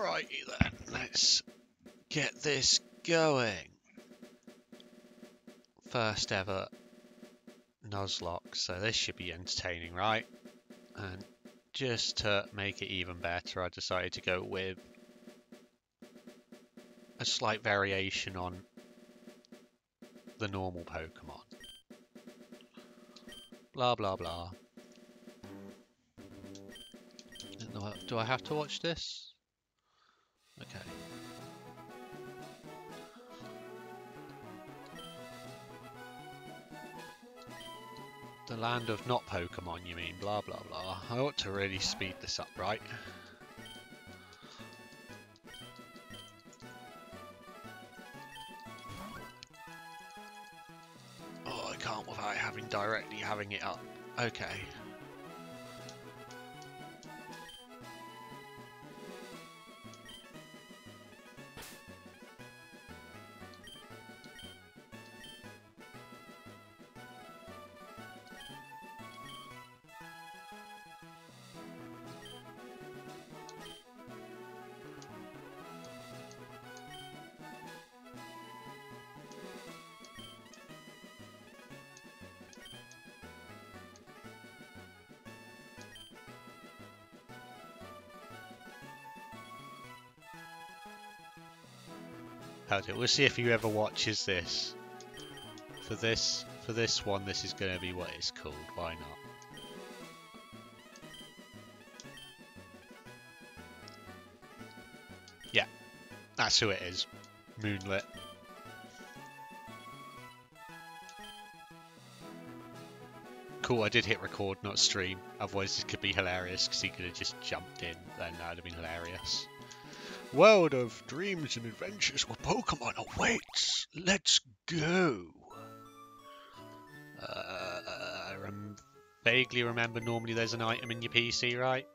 Alrighty then, let's get this going. First ever Nuzlocke, so this should be entertaining, right? And just to make it even better, I decided to go with a slight variation on the normal Pokemon. Blah blah blah. Do I have to watch this? The land of not Pokemon, you mean? Blah blah blah. I ought to really speed this up, right? Oh, I can't without having directly having it up. Okay. We'll see if he ever watches this. For this, for this one, this is going to be what it's called. Why not? Yeah, that's who it is. Moonlit. Cool, I did hit record, not stream. Otherwise, this could be hilarious because he could have just jumped in. Then that would have been hilarious world of dreams and adventures where Pokemon awaits. Let's go. Uh, I rem vaguely remember normally there's an item in your PC, right?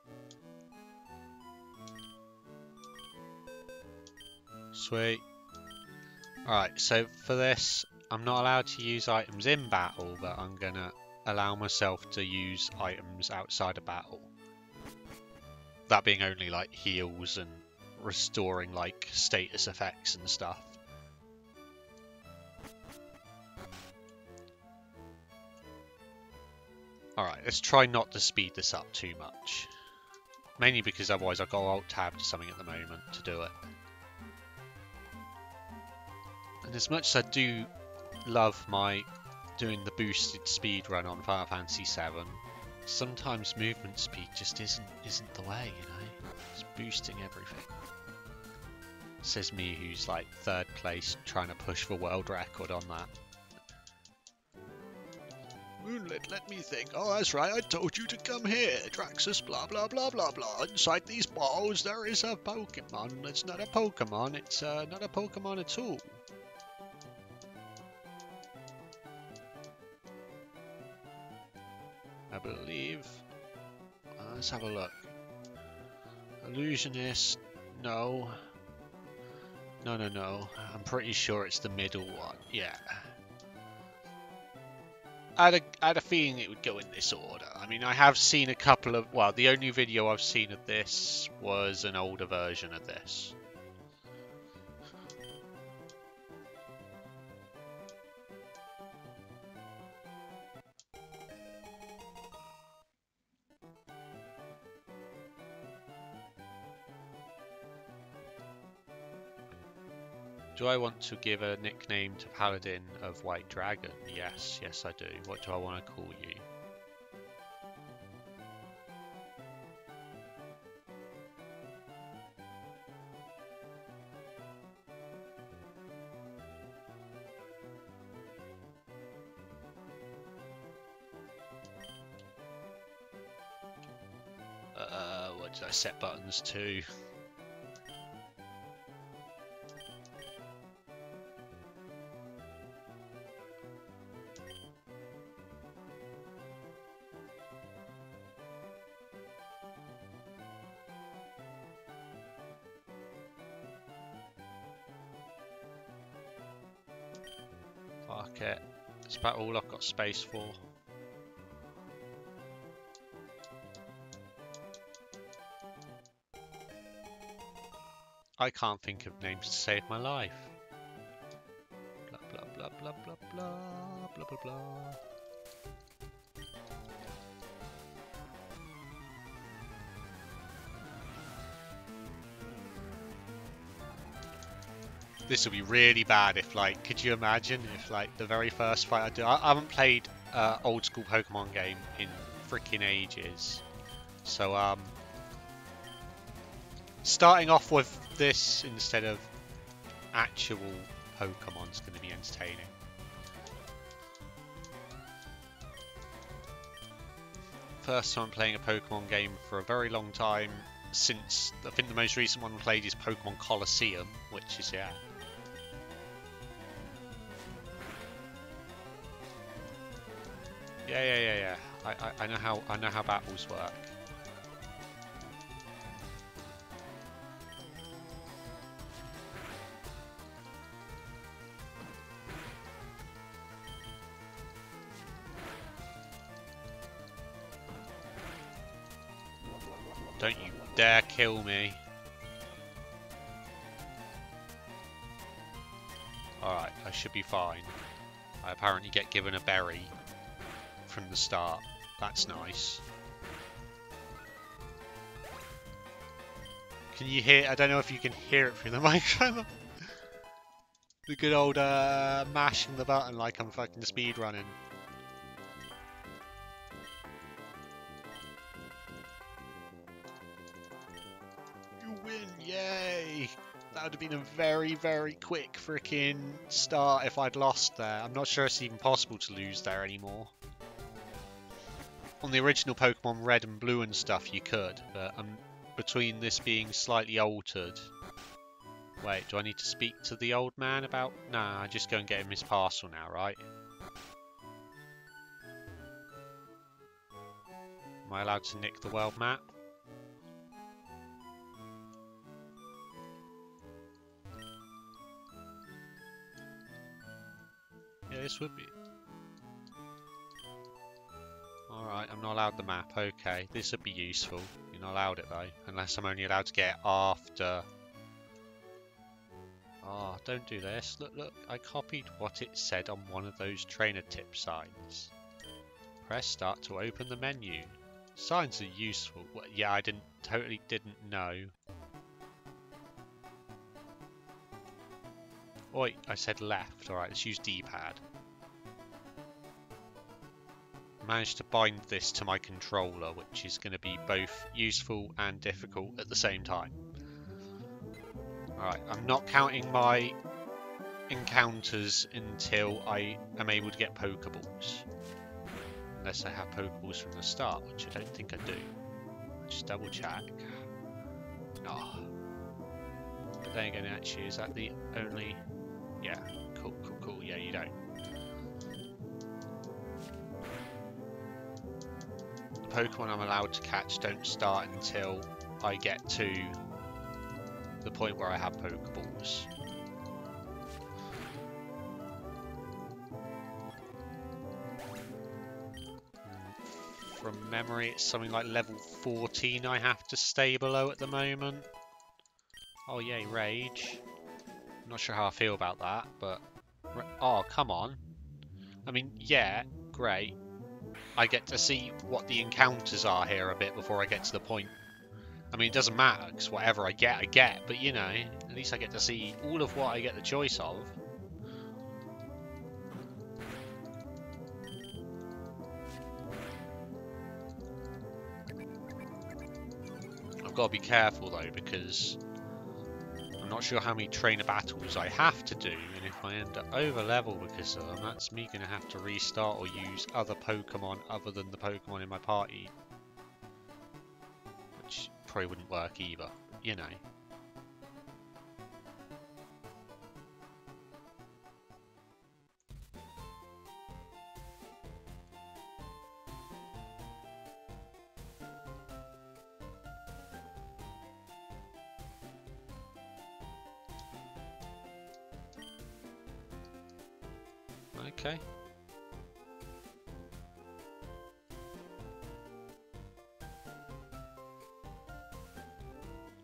Sweet. Alright, so for this, I'm not allowed to use items in battle, but I'm going to allow myself to use items outside of battle. That being only like heals and restoring like status effects and stuff. Alright, let's try not to speed this up too much. Mainly because otherwise I've got alt tab to something at the moment to do it. And as much as I do love my doing the boosted speed run on Final Fantasy VII, sometimes movement speed just isn't isn't the way, you know? It's boosting everything. Says me, who's like third place, trying to push for world record on that. Moonlit, let me think. Oh, that's right, I told you to come here. Draxus, blah, blah, blah, blah, blah. Inside these balls, there is a Pokemon. It's not a Pokemon, it's uh, not a Pokemon at all. I believe. Uh, let's have a look. Illusionist, no. No, no, no. I'm pretty sure it's the middle one. Yeah. I had, a, I had a feeling it would go in this order. I mean, I have seen a couple of... Well, the only video I've seen of this was an older version of this. Do I want to give a nickname to Paladin of White Dragon? Yes, yes I do. What do I want to call you? Uh, what did I set buttons to? About all I've got space for. I can't think of names to save my life. Blah blah blah blah blah blah blah blah blah. This will be really bad if, like, could you imagine if, like, the very first fight I do... I, I haven't played uh, old school Pokemon game in freaking ages. So, um... Starting off with this instead of actual Pokemon is going to be entertaining. First time playing a Pokemon game for a very long time since I think the most recent one played is Pokemon Colosseum, which is yeah, Yeah, yeah, yeah, yeah. I, I, I know how I know how battles work. Don't you dare kill me. Alright, I should be fine. I apparently get given a berry from the start. That's nice. Can you hear? I don't know if you can hear it through the microphone. the good old uh, mashing the button like I'm fucking speed running. You win! Yay! That would have been a very, very quick freaking start if I'd lost there. I'm not sure it's even possible to lose there anymore on the original Pokemon Red and Blue and stuff, you could, but um, between this being slightly altered. Wait, do I need to speak to the old man about? Nah, I just go and get him his parcel now, right? Am I allowed to nick the world map? Yeah, this would be. Alright, I'm not allowed the map. Okay, this would be useful. You're not allowed it though, unless I'm only allowed to get it after. Oh, don't do this. Look, look, I copied what it said on one of those trainer tip signs. Press start to open the menu. Signs are useful. Well, yeah, I didn't totally didn't know. Oi, I said left. Alright, let's use D-pad managed to bind this to my controller, which is going to be both useful and difficult at the same time. Alright, I'm not counting my encounters until I am able to get Pokeballs. Unless I have Pokeballs from the start, which I don't think I do. Just double check. Oh. But then again, actually, is that the only... Yeah, cool, cool, cool. Yeah, you don't. Pokemon I'm allowed to catch don't start until I get to the point where I have Pokeballs. From memory, it's something like level 14 I have to stay below at the moment. Oh yay, Rage. I'm not sure how I feel about that, but... Oh, come on. I mean, yeah, great. I get to see what the encounters are here a bit before I get to the point. I mean, it doesn't matter, because whatever I get, I get, but you know, at least I get to see all of what I get the choice of. I've got to be careful though, because I'm not sure how many trainer battles I have to do, and if I end up over level because of them, that's me going to have to restart or use other Pokemon other than the Pokemon in my party. Which probably wouldn't work either, you know. Okay.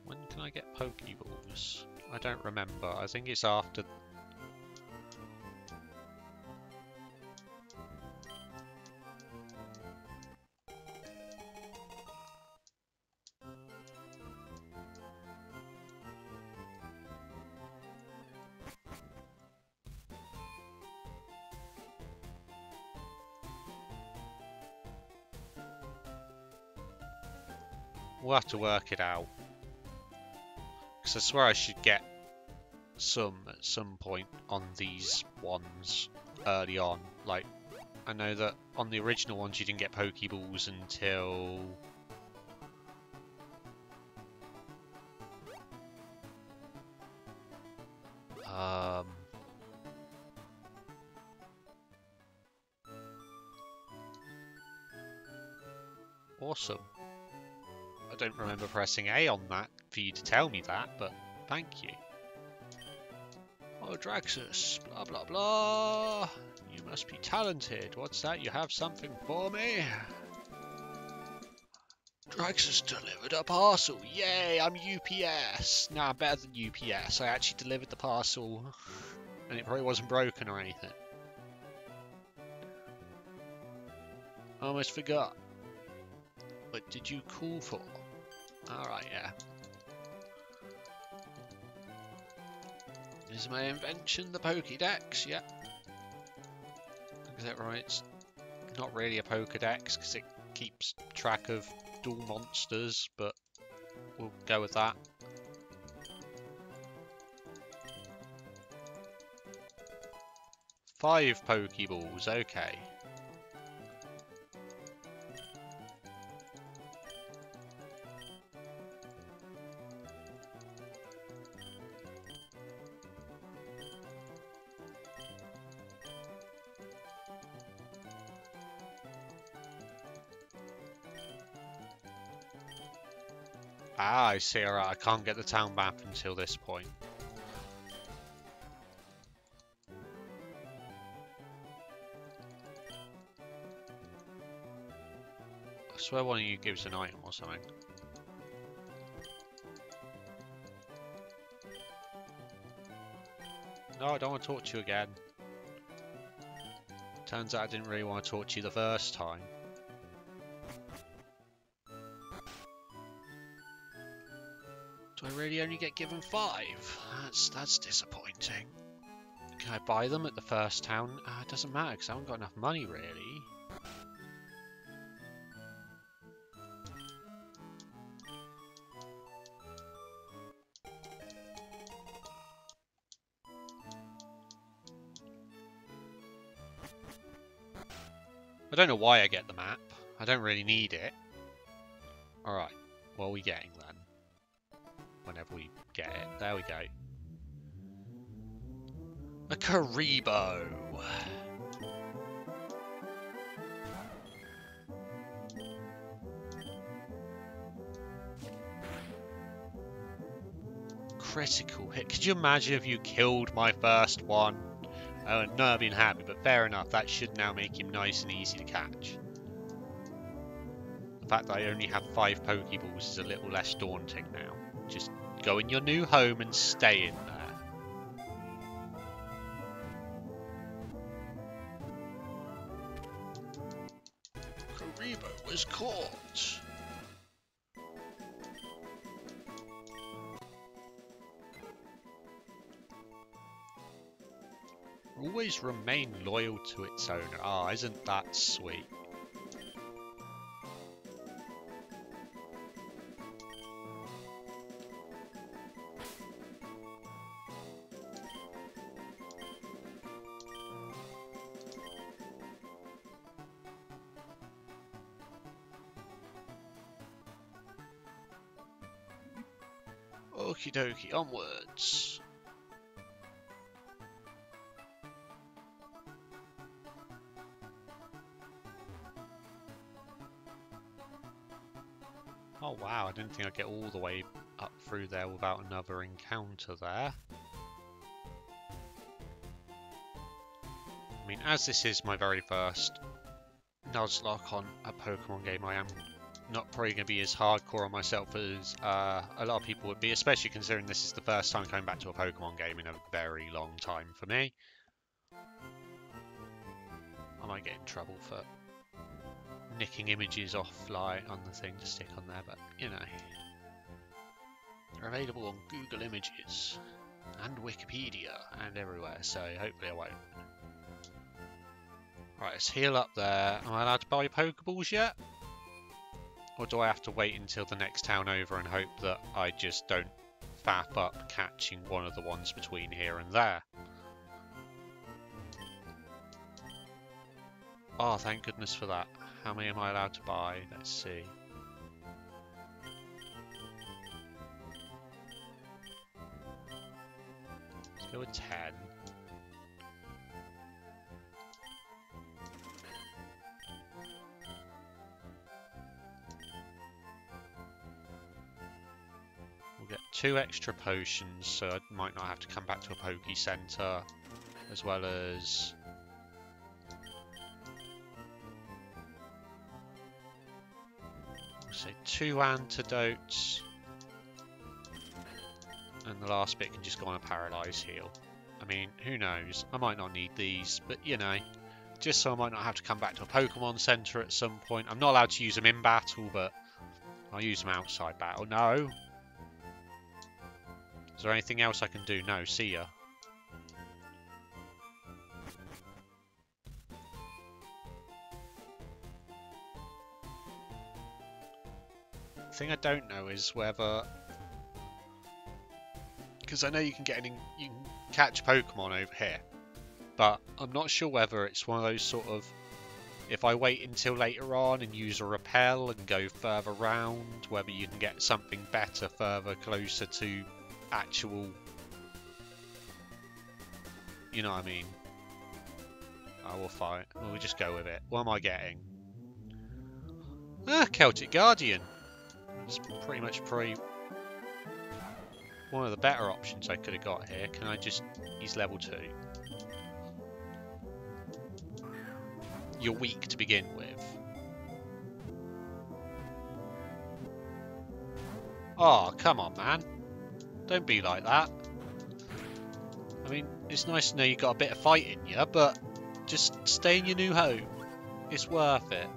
When can I get Pokeballs? I don't remember. I think it's after... have to work it out. Because I swear I should get some at some point on these ones early on. Like, I know that on the original ones you didn't get Pokeballs until... pressing A on that for you to tell me that, but thank you. Oh, Draxus, blah blah blah. You must be talented. What's that? You have something for me? Draxus delivered a parcel. Yay, I'm UPS. Nah, I'm better than UPS. I actually delivered the parcel. And it probably wasn't broken or anything. Almost forgot. What did you call for? Alright, yeah. Is my invention the Pokédex? Yeah. Is that right? It's not really a Pokédex because it keeps track of Duel Monsters, but we'll go with that. Five Pokeballs, okay. Ah, I see, alright, I can't get the town map until this point. I swear one of you gives an item or something. No, I don't want to talk to you again. Turns out I didn't really want to talk to you the first time. Only get given five? That's that's disappointing. Can I buy them at the first town? Uh, it doesn't matter because I haven't got enough money really. I don't know why I get the map. I don't really need it. Alright, what are we getting go. A Kuriboh! Critical hit. Could you imagine if you killed my first one? Oh, I would not have been happy, but fair enough. That should now make him nice and easy to catch. The fact that I only have five Pokeballs is a little less daunting now. Just go in your new home and stay in there. Kuriboh was caught. Always remain loyal to its owner. Ah, isn't that sweet? Okie dokie, onwards. Oh wow, I didn't think I'd get all the way up through there without another encounter there. I mean, as this is my very first Nuzlocke on a Pokemon game, I am not probably going to be as hardcore on myself as uh, a lot of people would be, especially considering this is the first time coming back to a Pokemon game in a very long time for me. I might get in trouble for nicking images offline on the thing to stick on there, but you know. They're available on Google Images and Wikipedia and everywhere, so hopefully I won't. Right, let's heal up there. Am I allowed to buy Pokeballs yet? Or do I have to wait until the next town over and hope that I just don't fap up catching one of the ones between here and there? Oh, thank goodness for that. How many am I allowed to buy? Let's see. Let's go with 10. Two extra potions, so I might not have to come back to a Poke Center, as well as So two antidotes. And the last bit can just go on a paralyze heal. I mean, who knows? I might not need these, but you know, just so I might not have to come back to a Pokemon Center at some point. I'm not allowed to use them in battle, but I'll use them outside battle. No! Is there anything else I can do? No, see ya. Thing I don't know is whether because I know you can get any, you can catch Pokemon over here, but I'm not sure whether it's one of those sort of if I wait until later on and use a repel and go further round, whether you can get something better further closer to actual, you know what I mean. I will fight. We'll just go with it. What am I getting? Ah, Celtic Guardian. It's pretty much pre one of the better options I could have got here. Can I just... He's level 2. You're weak to begin with. Oh, come on, man. Don't be like that. I mean, it's nice to know you got a bit of fight in you, but just stay in your new home. It's worth it.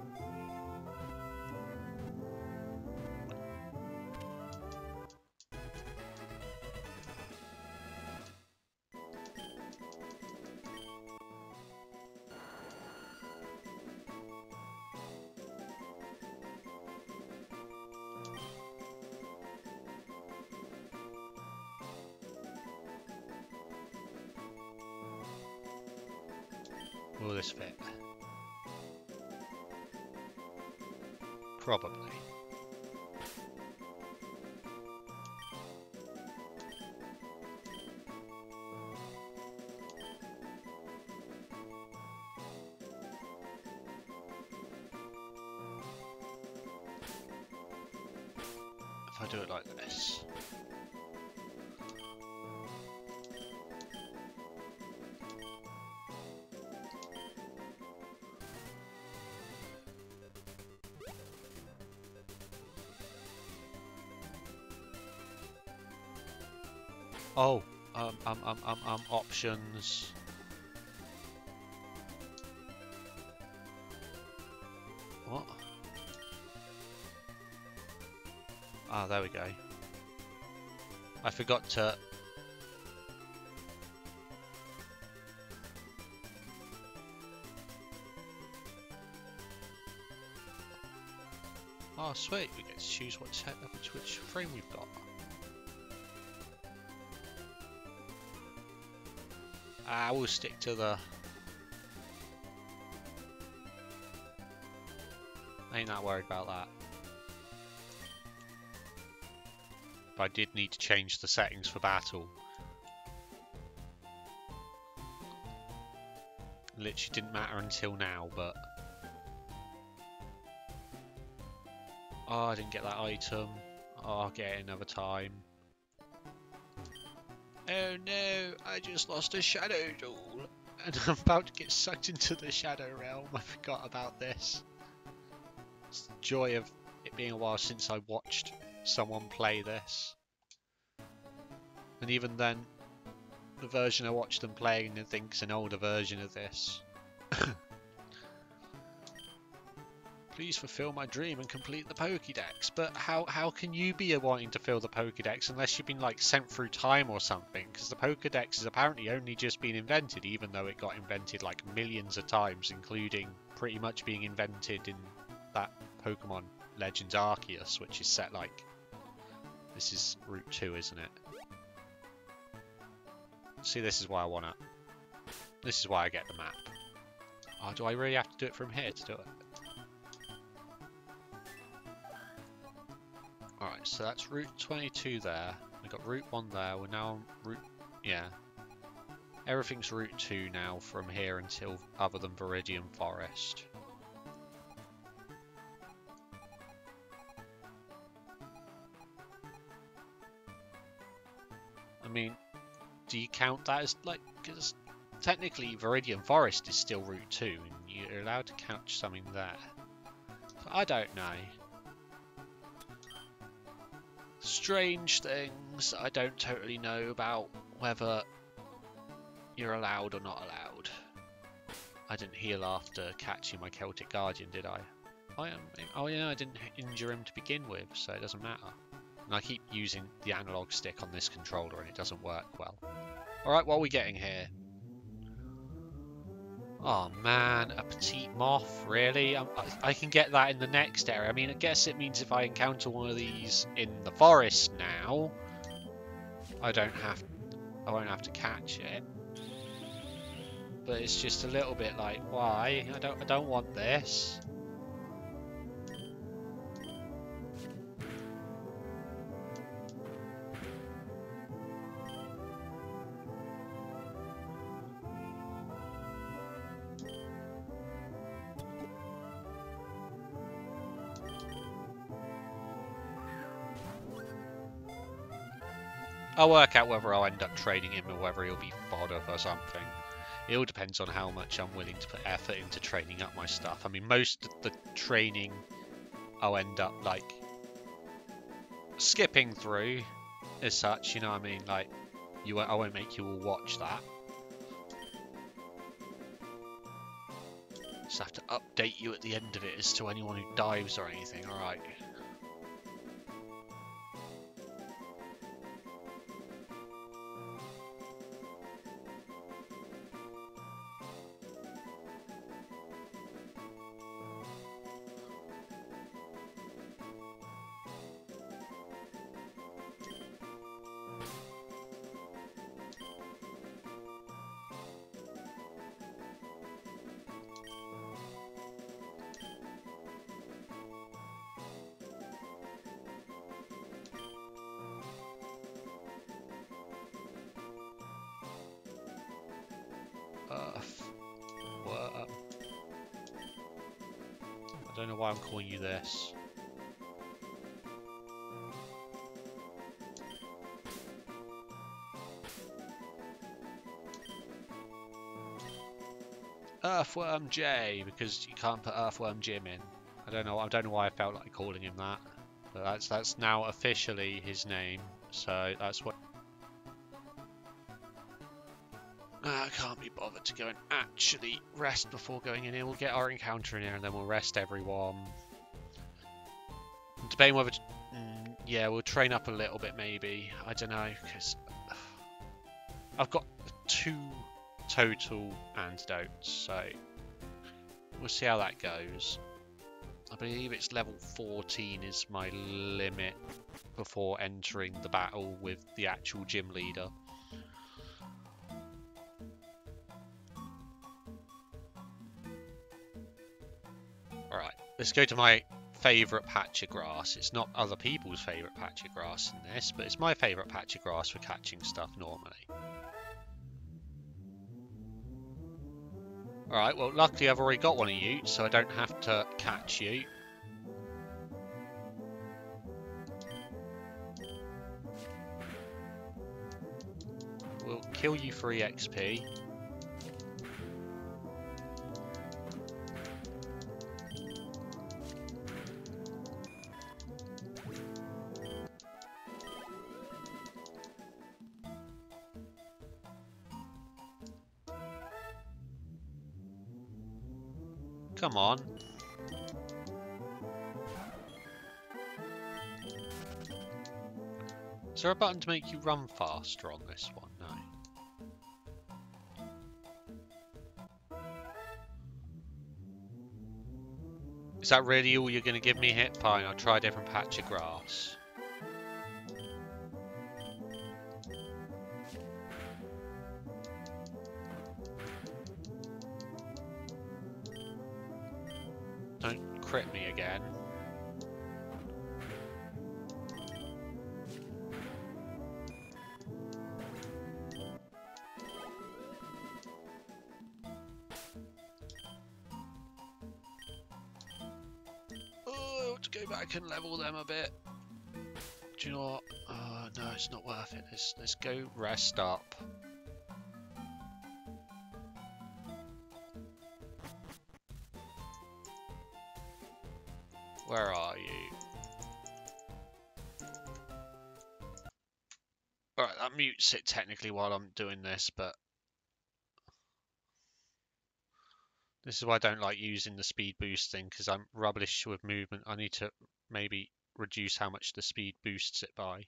Oh, um, um, um, um, um, options. What? Ah, there we go. I forgot to... Oh, sweet, we get to choose what which, which frame we've got. I will stick to the... I ain't that worried about that. But I did need to change the settings for battle. Literally didn't matter until now, but... Oh, I didn't get that item. Oh, I'll get it another time. Oh no, I just lost a Shadow Duel. And I'm about to get sucked into the Shadow Realm. I forgot about this. It's the joy of it being a while since I watched someone play this. And even then, the version I watched them playing, I think's an older version of this. Please fulfill my dream and complete the Pokédex. But how how can you be wanting to fill the Pokédex unless you've been like sent through time or something? Because the Pokédex has apparently only just been invented, even though it got invented like millions of times, including pretty much being invented in that Pokemon Legends Arceus, which is set like this is Route Two, isn't it? See, this is why I wanna. This is why I get the map. Oh, do I really have to do it from here to do it? Alright, so that's Route 22 there. We've got Route 1 there. We're now on Route... Yeah. Everything's Route 2 now from here until other than Viridian Forest. I mean, do you count that as like because technically Viridian Forest is still Route 2 and you're allowed to catch something there. So I don't know. Strange things I don't totally know about whether you're allowed or not allowed. I didn't heal after catching my Celtic Guardian, did I? Oh, I am. Oh yeah, I didn't injure him to begin with, so it doesn't matter. And I keep using the analog stick on this controller and it doesn't work well. Alright, what are we getting here? Oh man, a Petit Moth, really? I, I can get that in the next area. I mean, I guess it means if I encounter one of these in the forest now, I don't have, I won't have to catch it. But it's just a little bit like, why? I don't, I don't want this. I'll work out whether I'll end up trading him or whether he'll be fodder or something. It all depends on how much I'm willing to put effort into training up my stuff. I mean, most of the training I'll end up, like, skipping through as such, you know what I mean? Like, you, I won't make you all watch that. Just have to update you at the end of it as to anyone who dives or anything, alright. Earthworm J, because you can't put Earthworm Jim in. I don't know. I don't know why I felt like calling him that, but that's that's now officially his name. So that's what. I can't be bothered to go and actually rest before going in here. We'll get our encounter in here and then we'll rest everyone. I'm debating whether... To, mm, yeah, we'll train up a little bit maybe. I don't know, because... I've got two total antidotes, so... We'll see how that goes. I believe it's level 14 is my limit before entering the battle with the actual gym leader. Alright, let's go to my favourite patch of grass. It's not other people's favourite patch of grass in this, but it's my favourite patch of grass for catching stuff normally. Alright, well luckily I've already got one of you, so I don't have to catch you. We'll kill you for EXP. Come on. Is there a button to make you run faster on this one? No. Is that really all you're going to give me hit? Fine, I'll try a different patch of grass. Let's, let's go rest up. Where are you? Alright, that mutes it technically while I'm doing this, but... This is why I don't like using the speed boost thing, because I'm rubbish with movement. I need to maybe reduce how much the speed boosts it by.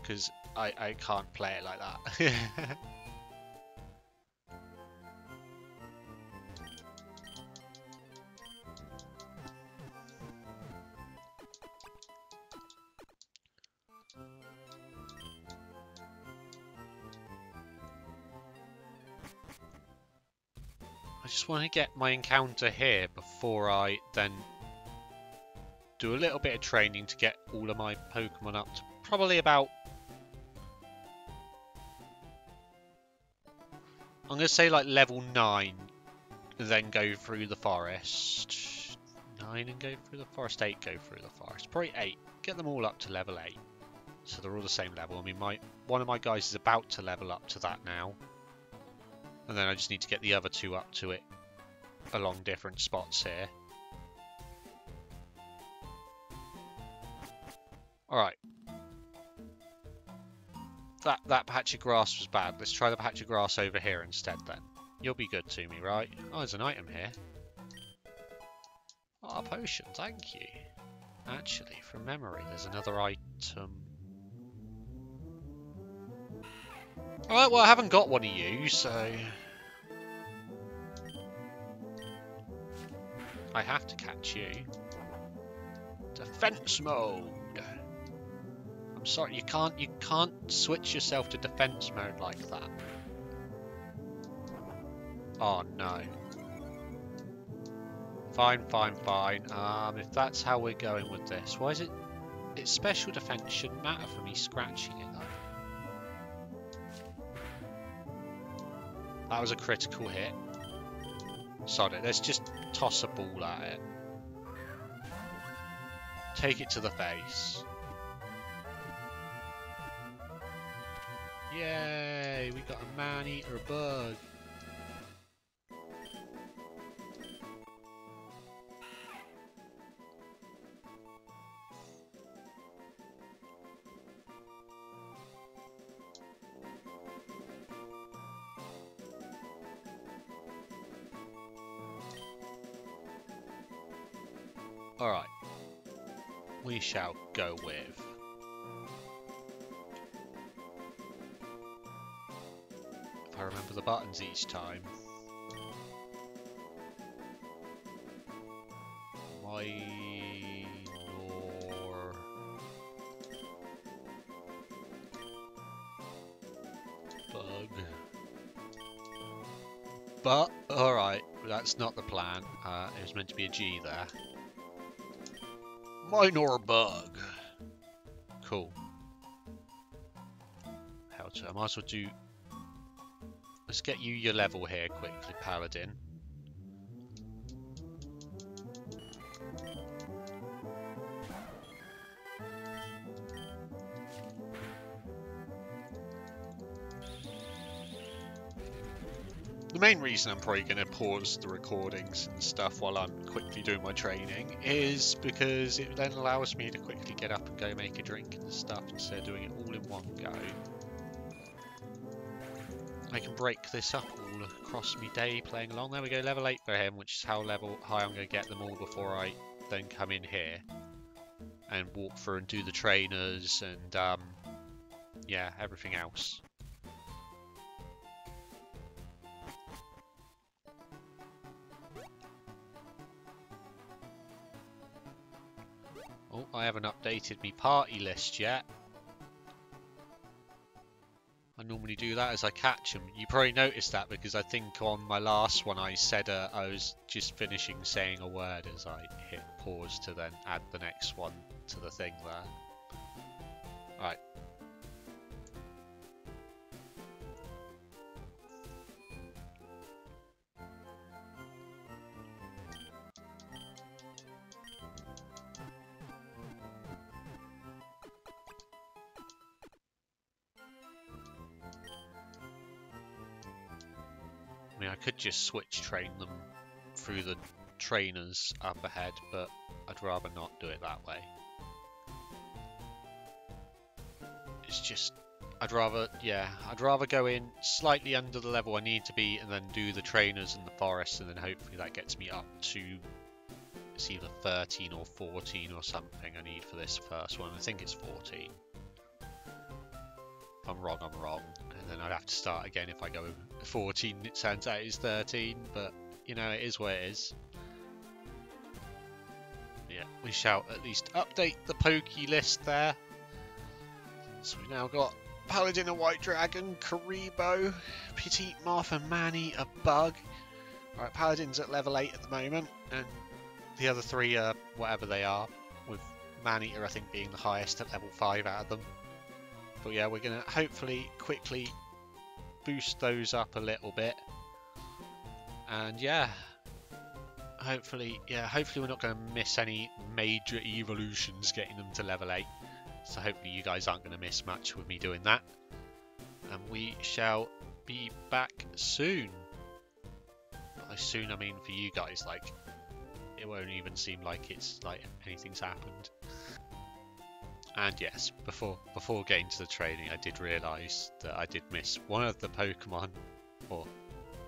Because I, I can't play it like that. I just want to get my encounter here before I then do a little bit of training to get all of my Pokemon up to probably about... I'm going to say like level 9, then go through the forest. 9 and go through the forest, 8 go through the forest. Probably 8. Get them all up to level 8. So they're all the same level. I mean, my one of my guys is about to level up to that now. And then I just need to get the other two up to it along different spots here. Alright. That, that patch of grass was bad. Let's try the patch of grass over here instead then. You'll be good to me, right? Oh, there's an item here. Oh, a potion, thank you. Actually, from memory, there's another item. Alright, well I haven't got one of you, so... I have to catch you. Defense mode! Sorry, you can't you can't switch yourself to defense mode like that. Oh no. Fine, fine, fine. Um, if that's how we're going with this, why is it... Its special defense shouldn't matter for me scratching it though. That was a critical hit. Sod it, let's just toss a ball at it. Take it to the face. Yay, we got a man-eater bug. Alright. We shall go with... buttons each time. Minor... Bug. But, alright, that's not the plan. Uh, it was meant to be a G there. Minor bug. Cool. How to? I might as well do. Get you your level here quickly, Paladin. The main reason I'm probably going to pause the recordings and stuff while I'm quickly doing my training is because it then allows me to quickly get up and go make a drink and stuff instead of doing it all in one go. I can break this up all across me day playing along. There we go, level 8 for him, which is how level high I'm going to get them all before I then come in here and walk through and do the trainers and um, yeah, everything else. Oh, I haven't updated my party list yet. Normally do that as I catch them. You probably noticed that because I think on my last one I said uh, I was just finishing saying a word as I hit pause to then add the next one to the thing there. Right, just switch train them through the trainers up ahead, but I'd rather not do it that way. It's just, I'd rather, yeah, I'd rather go in slightly under the level I need to be and then do the trainers in the forest and then hopefully that gets me up to, it's either 13 or 14 or something I need for this first one. I think it's 14. If I'm wrong, I'm wrong. Then I'd have to start again if I go 14. It turns out it's 13, but you know, it is what it is. Yeah, we shall at least update the pokey list there. So we now got Paladin, a White Dragon, Kuriboh, Petite and Man-Eater Bug. Alright, Paladin's at level 8 at the moment, and the other three are whatever they are, with Maneater I think being the highest at level 5 out of them. But yeah, we're going to hopefully quickly boost those up a little bit. And yeah, hopefully, yeah, hopefully we're not going to miss any major evolutions getting them to level 8. So hopefully you guys aren't going to miss much with me doing that. And we shall be back soon. By soon I mean for you guys, like, it won't even seem like it's like anything's happened. And yes, before before getting to the training, I did realise that I did miss one of the Pokemon, or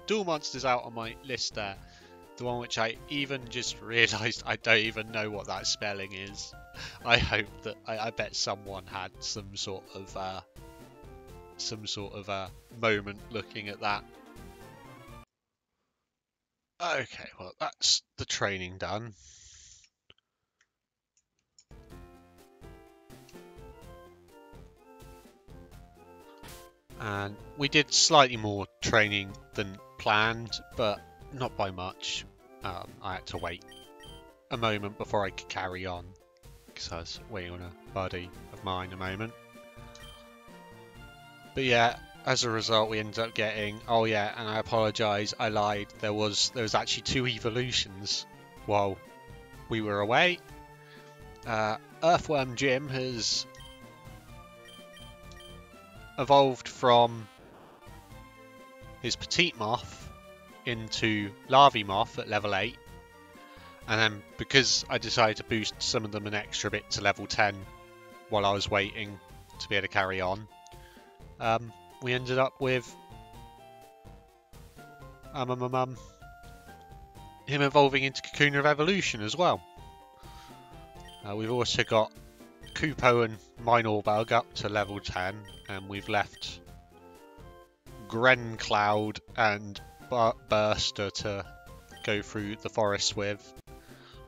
Duel Monsters out on my list there. The one which I even just realised I don't even know what that spelling is. I hope that I, I bet someone had some sort of uh, some sort of uh, moment looking at that. Okay, well that's the training done. And we did slightly more training than planned, but not by much. Um, I had to wait a moment before I could carry on because I was waiting on a buddy of mine a moment. But yeah, as a result, we ended up getting. Oh yeah, and I apologise, I lied. There was there was actually two evolutions while we were away. Uh, Earthworm Jim has evolved from his Petit Moth into larvae moth at level 8. And then because I decided to boost some of them an extra bit to level 10 while I was waiting to be able to carry on, um, we ended up with um, um, um, um, him evolving into Cocoon of Evolution as well. Uh, we've also got Kupo and Minorbug up to level 10, and we've left Grencloud and Burster to go through the forest with.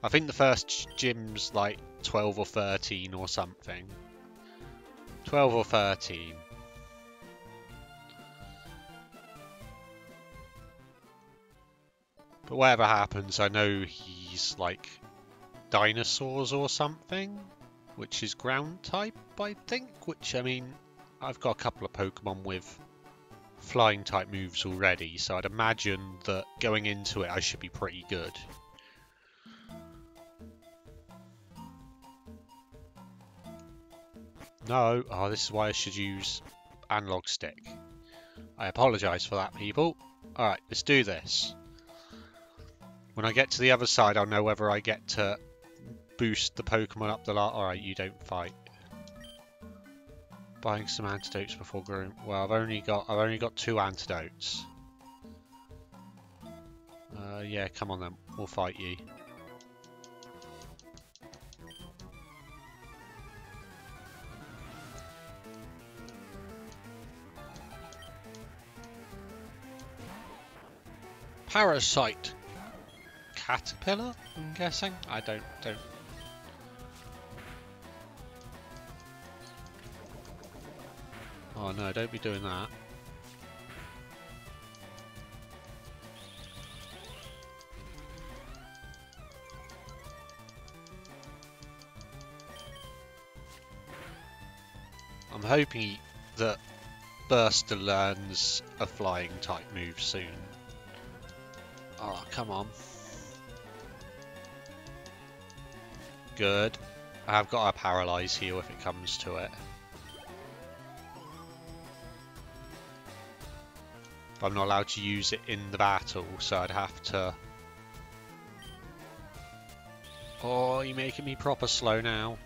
I think the first gym's like 12 or 13 or something. 12 or 13. But whatever happens, I know he's like dinosaurs or something which is ground type, I think. Which, I mean, I've got a couple of Pokemon with flying type moves already, so I'd imagine that going into it I should be pretty good. No, oh, this is why I should use analog stick. I apologise for that, people. Alright, let's do this. When I get to the other side, I'll know whether I get to boost the Pokemon up the lot. Alright, you don't fight. Buying some antidotes before going. Well, I've only got I've only got two antidotes. Uh, yeah, come on then. We'll fight you. Parasite. Caterpillar, I'm guessing? I don't don't Oh no, don't be doing that. I'm hoping that Burster learns a flying type move soon. Oh, come on. Good. I've got a paralyze heal if it comes to it. But I'm not allowed to use it in the battle, so I'd have to... Oh, you're making me proper slow now.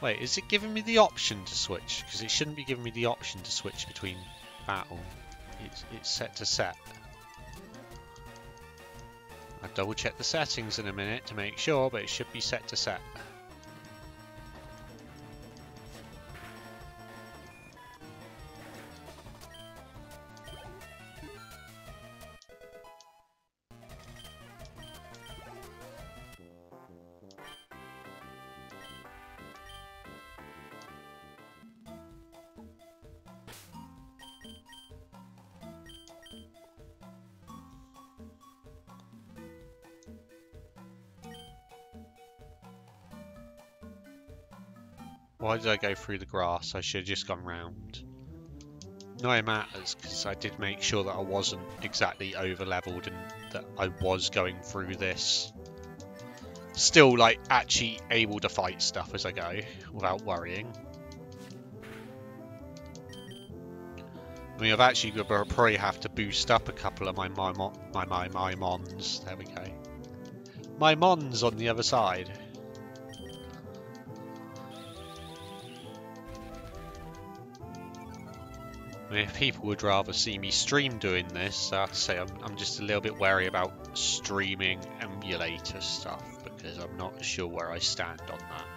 Wait, is it giving me the option to switch? Because it shouldn't be giving me the option to switch between battle. It's, it's set to set. I'll double check the settings in a minute to make sure, but it should be set to set. Did I go through the grass? I should have just gone round. No, it matters, because I did make sure that I wasn't exactly over-leveled and that I was going through this. Still, like, actually able to fight stuff as I go, without worrying. I mean, I've actually got probably have to boost up a couple of my my my my, my mons. There we go. My mons on the other side. I mean, if people would rather see me stream doing this, uh, I'd say I'm, I'm just a little bit wary about streaming emulator stuff because I'm not sure where I stand on that.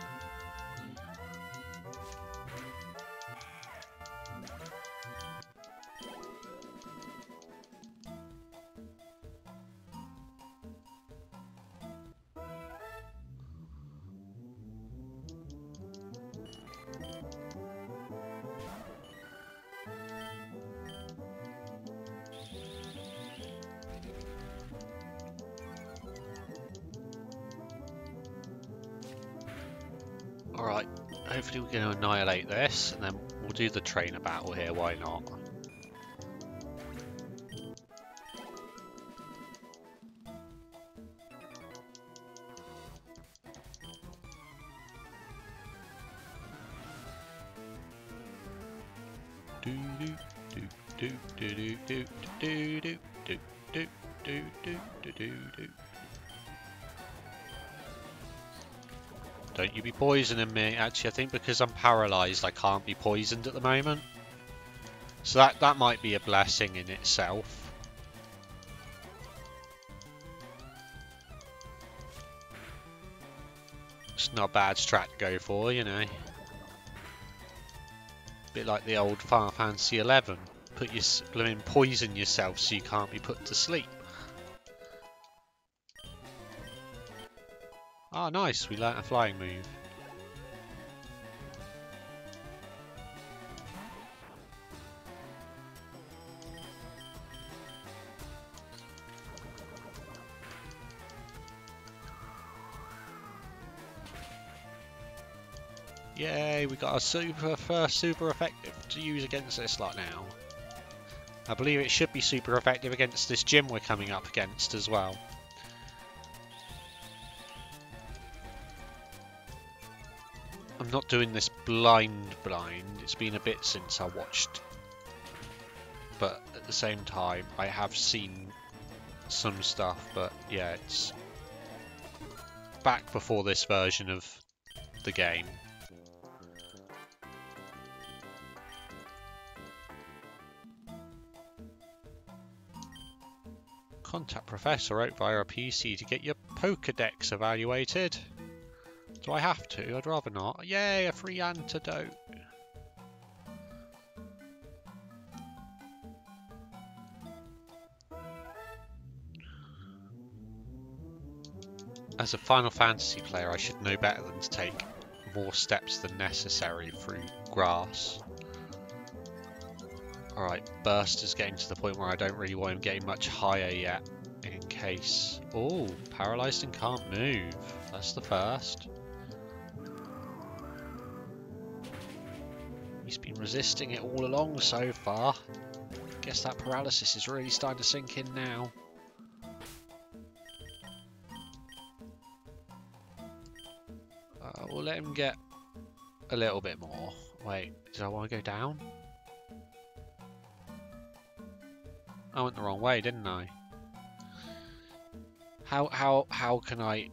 And then we'll do the trainer battle here, why not? Do do do do do do do do do do do do Don't you be poisoning me. Actually, I think because I'm paralysed, I can't be poisoned at the moment. So that, that might be a blessing in itself. It's not a bad strat to go for, you know. Bit like the old Final Fantasy 11. Put your blooming poison yourself so you can't be put to sleep. Oh, nice. We learnt a flying move. Yay, we got a super first super effective to use against this lot now. I believe it should be super effective against this gym we're coming up against as well. I'm not doing this blind blind. It's been a bit since I watched. But at the same time, I have seen some stuff, but yeah, it's... back before this version of the game. Contact Professor Oak via a PC to get your Pokedex evaluated. Do I have to? I'd rather not. Yay, a free antidote. As a Final Fantasy player, I should know better than to take more steps than necessary through grass. Alright, Burst is getting to the point where I don't really want him getting much higher yet. In case... Oh, paralysed and can't move. That's the first. He's been resisting it all along so far. Guess that paralysis is really starting to sink in now. Uh, we'll let him get a little bit more. Wait, did I want to go down? I went the wrong way, didn't I? How how how can I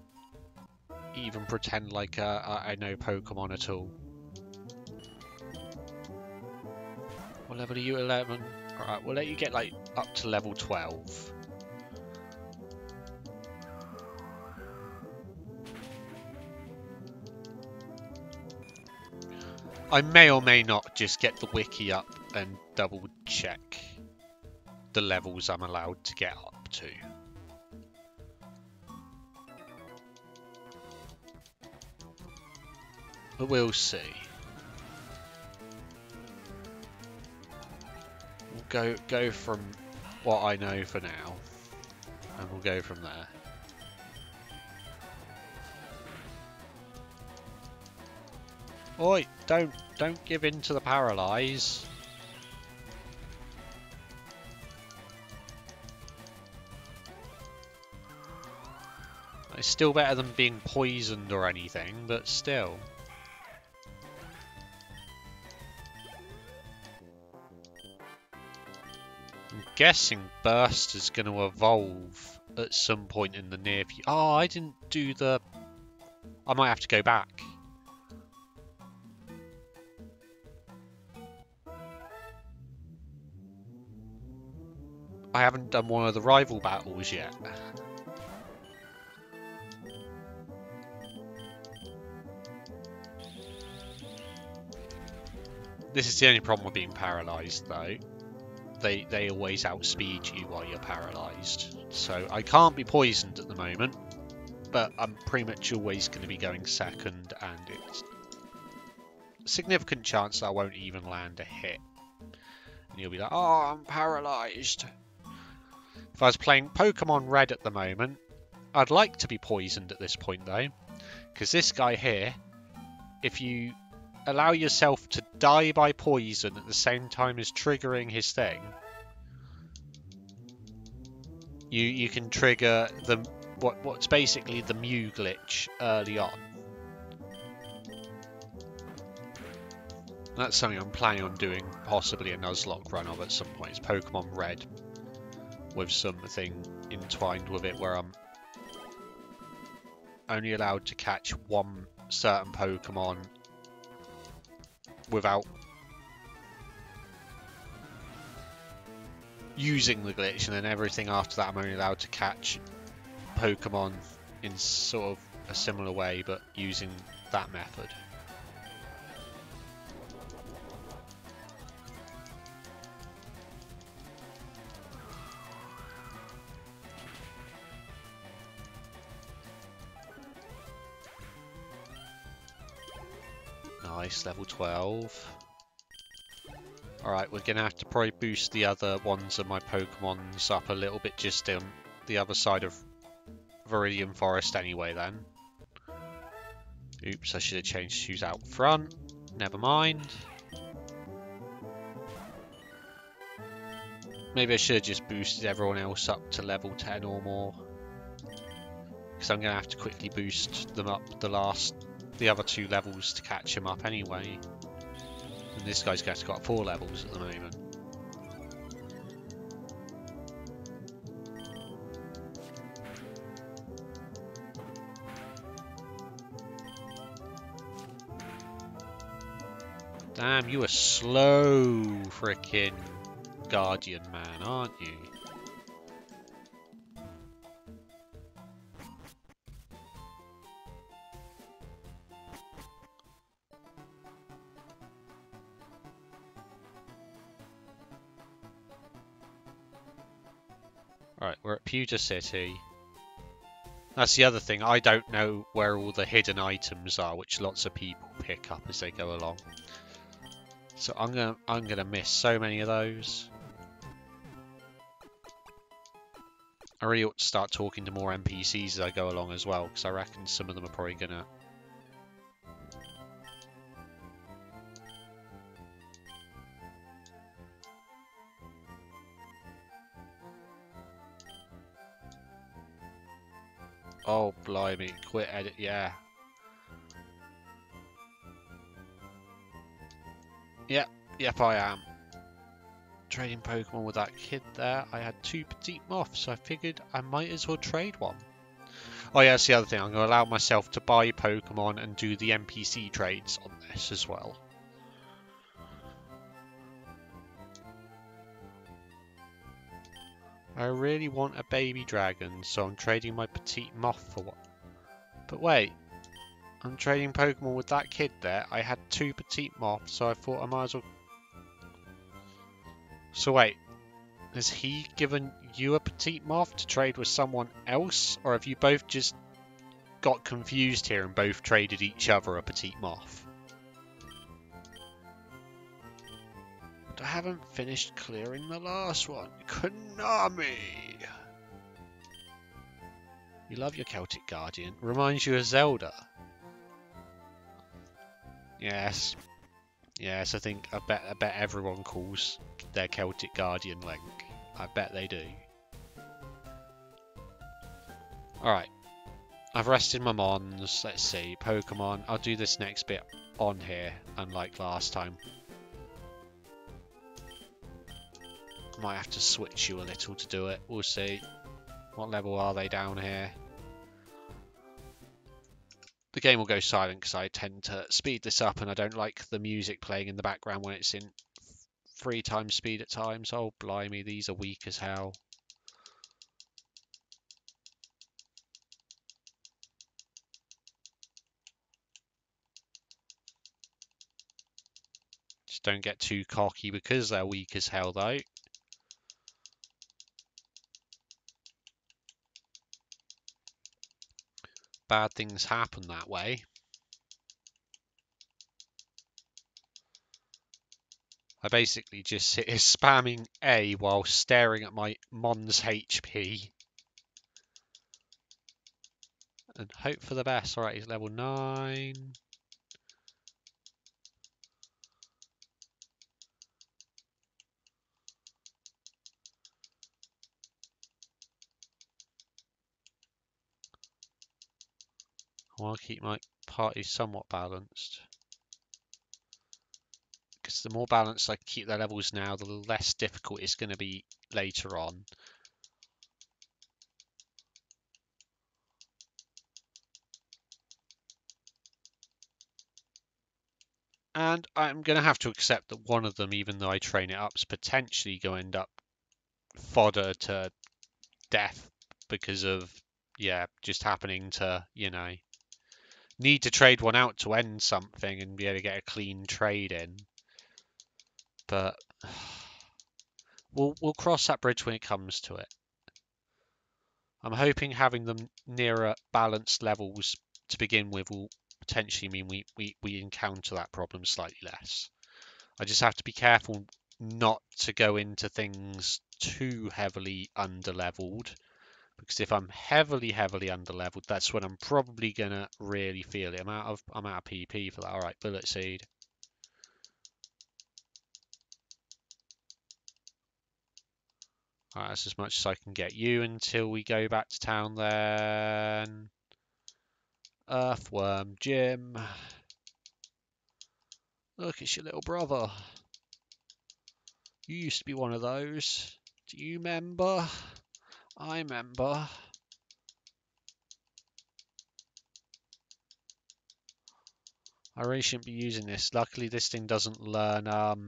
even pretend like uh, I know Pokemon at all? What level are you? 11. Alright, we'll let you get like up to level 12. I may or may not just get the wiki up and double check the levels I'm allowed to get up to. But we'll see. We'll go go from what I know for now, and we'll go from there. Oi, don't don't give in to the paralyze. It's still better than being poisoned or anything, but still. Guessing Burst is going to evolve at some point in the near future. Oh, I didn't do the... I might have to go back. I haven't done one of the rival battles yet. This is the only problem with being paralysed, though. They they always outspeed you while you're paralysed. So I can't be poisoned at the moment, but I'm pretty much always going to be going second, and it's significant chance that I won't even land a hit. And you'll be like, oh, I'm paralysed. If I was playing Pokemon Red at the moment, I'd like to be poisoned at this point, though. Because this guy here, if you allow yourself to die by poison at the same time as triggering his thing, you you can trigger the what what's basically the Mew glitch early on. That's something I'm planning on doing, possibly a Nuzlocke run of at some point. It's Pokemon Red with something entwined with it where I'm only allowed to catch one certain Pokemon without using the glitch, and then everything after that I'm only allowed to catch Pokemon in sort of a similar way, but using that method. Nice, level 12. Alright, we're going to have to probably boost the other ones of my Pokemons up a little bit just on the other side of Viridian Forest anyway then. Oops, I should have changed shoes out front. Never mind. Maybe I should have just boosted everyone else up to level 10 or more. Because I'm going to have to quickly boost them up the last the other two levels to catch him up anyway. And this guy's got, got four levels at the moment. Damn, you are slow, freaking Guardian man, aren't you? Right, we're at Pewter City. That's the other thing, I don't know where all the hidden items are, which lots of people pick up as they go along. So I'm gonna I'm gonna miss so many of those. I really ought to start talking to more NPCs as I go along as well, because I reckon some of them are probably gonna Oh, blimey. Quit edit, yeah. Yep, yep I am. Trading Pokemon with that kid there. I had two Petit Moths, so I figured I might as well trade one. Oh yeah, that's the other thing. I'm going to allow myself to buy Pokemon and do the NPC trades on this as well. I really want a baby dragon, so I'm trading my Petit Moth for one. But wait, I'm trading Pokemon with that kid there. I had two Petit Moths, so I thought I might as well... So wait, has he given you a Petit Moth to trade with someone else? Or have you both just got confused here and both traded each other a Petit Moth? I haven't finished clearing the last one. Konami! You love your Celtic Guardian. Reminds you of Zelda. Yes. Yes, I think I bet I bet everyone calls their Celtic Guardian Link. I bet they do. Alright. I've rested my Mons. Let's see. Pokemon. I'll do this next bit on here, unlike last time. Might have to switch you a little to do it. We'll see. What level are they down here? The game will go silent because I tend to speed this up and I don't like the music playing in the background when it's in three times speed at times. Oh, blimey, these are weak as hell. Just don't get too cocky because they're weak as hell, though. Bad things happen that way. I basically just sit here spamming A while staring at my Mons HP. And hope for the best. Alright, he's level 9. Want to keep my party somewhat balanced. Because the more balanced I keep their levels now, the less difficult it's going to be later on. And I'm going to have to accept that one of them, even though I train it up, is potentially going to end up fodder to death because of, yeah, just happening to, you know, need to trade one out to end something and be able to get a clean trade in. But we'll we'll cross that bridge when it comes to it. I'm hoping having them nearer balanced levels to begin with will potentially mean we, we, we encounter that problem slightly less. I just have to be careful not to go into things too heavily under-leveled because if I'm heavily, heavily under-leveled, that's when I'm probably gonna really feel it. I'm out of I'm out of PP for that. All right, bullet seed. Right, that's as much as I can get you until we go back to town then. Earthworm Jim. Look, it's your little brother. You used to be one of those. Do you remember? I remember. I really shouldn't be using this. Luckily, this thing doesn't learn um,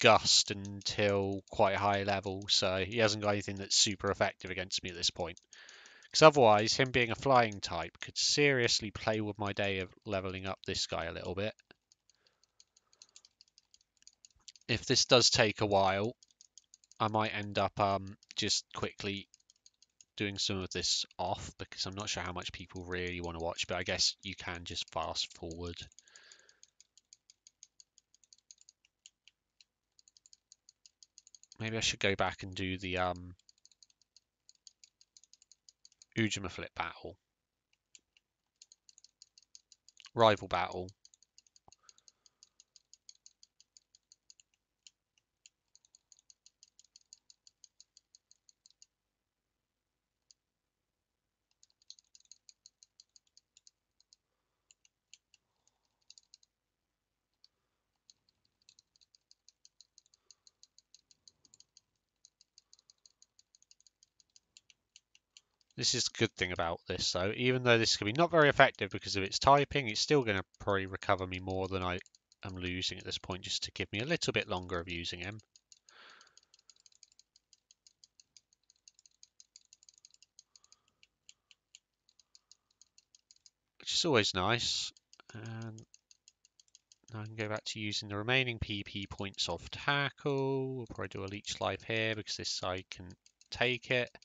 Gust until quite high level, so he hasn't got anything that's super effective against me at this point. Because otherwise, him being a flying type could seriously play with my day of leveling up this guy a little bit. If this does take a while, I might end up um, just quickly doing some of this off because I'm not sure how much people really want to watch, but I guess you can just fast forward. Maybe I should go back and do the um, Ujima Flip battle. Rival battle. This is the good thing about this, though. Even though this can be not very effective because of its typing, it's still going to probably recover me more than I am losing at this point, just to give me a little bit longer of using him. Which is always nice. And now I can go back to using the remaining PP points off tackle. We'll probably do a leech life here because this side can take it.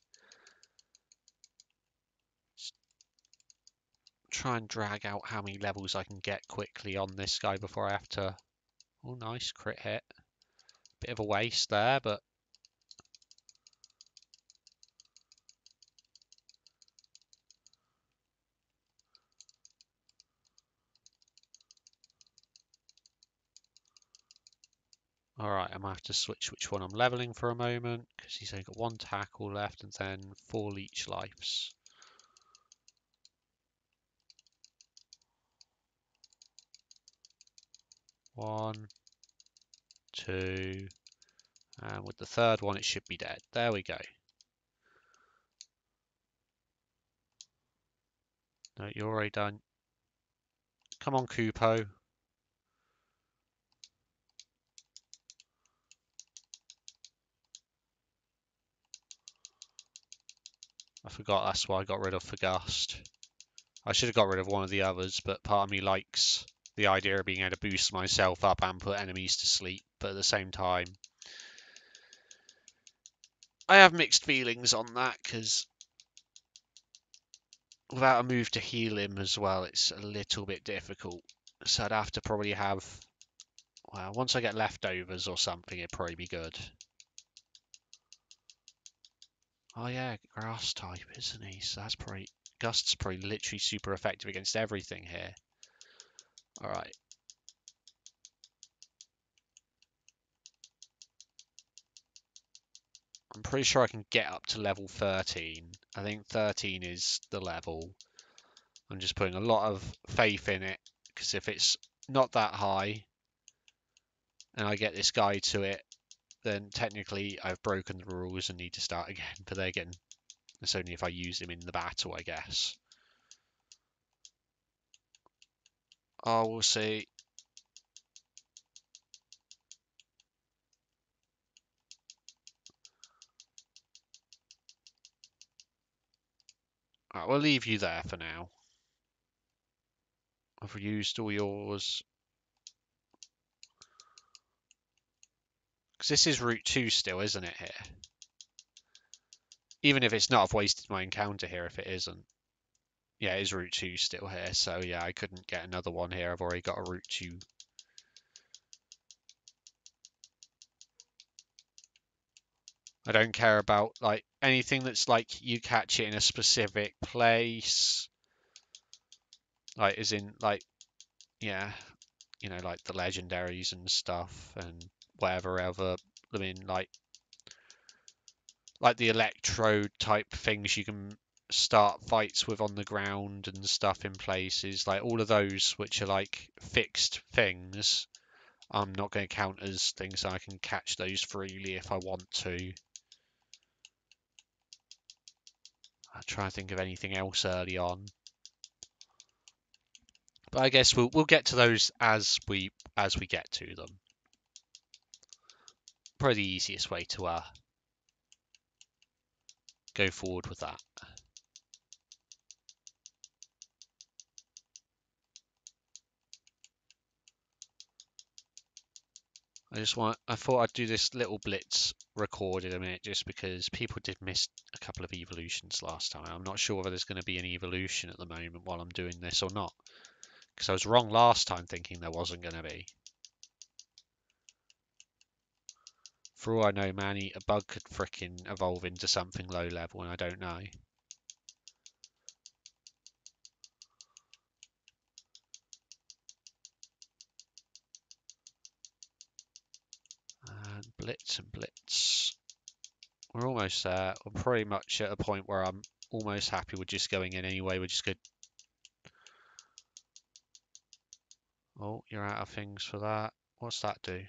Try and drag out how many levels I can get quickly on this guy before I have to... Oh, nice crit hit. Bit of a waste there, but... Alright, I might have to switch which one I'm leveling for a moment, because he's only got one tackle left and then four leech lives. One, two, and with the third one, it should be dead. There we go. No, you're already done. Come on, Kupo. I forgot that's why I got rid of Fagust. I should have got rid of one of the others, but part of me likes the idea of being able to boost myself up and put enemies to sleep, but at the same time, I have mixed feelings on that because without a move to heal him as well, it's a little bit difficult. So I'd have to probably have, well, once I get leftovers or something, it'd probably be good. Oh yeah, grass type, isn't he? So that's probably, Gust's probably literally super effective against everything here. All right. I'm pretty sure I can get up to level 13. I think 13 is the level. I'm just putting a lot of faith in it because if it's not that high and I get this guy to it, then technically I've broken the rules and need to start again. But then again, it's only if I use him in the battle, I guess. I will see. Right, we'll leave you there for now. I've used all yours. Because this is Route 2 still, isn't it, here? Even if it's not, I've wasted my encounter here if it isn't. Yeah, it is Route 2 still here, so yeah, I couldn't get another one here. I've already got a Route 2. I don't care about, like, anything that's, like, you catch it in a specific place. Like, as in, like, yeah, you know, like the legendaries and stuff and whatever other, I mean, like, like the electrode type things you can start fights with on the ground and stuff in places, like all of those which are like fixed things, I'm not going to count as things I can catch those freely if I want to. I'll try and think of anything else early on. But I guess we'll we'll get to those as we as we get to them. Probably the easiest way to uh go forward with that. I just want, I thought I'd do this little blitz record in a minute just because people did miss a couple of evolutions last time. I'm not sure whether there's going to be an evolution at the moment while I'm doing this or not. Because I was wrong last time thinking there wasn't going to be. For all I know, Man-Eater Bug could fricking evolve into something low level and I don't know. And blitz and blitz. We're almost there. I'm pretty much at a point where I'm almost happy with just going in anyway. We're just good. Oh, you're out of things for that. What's that do?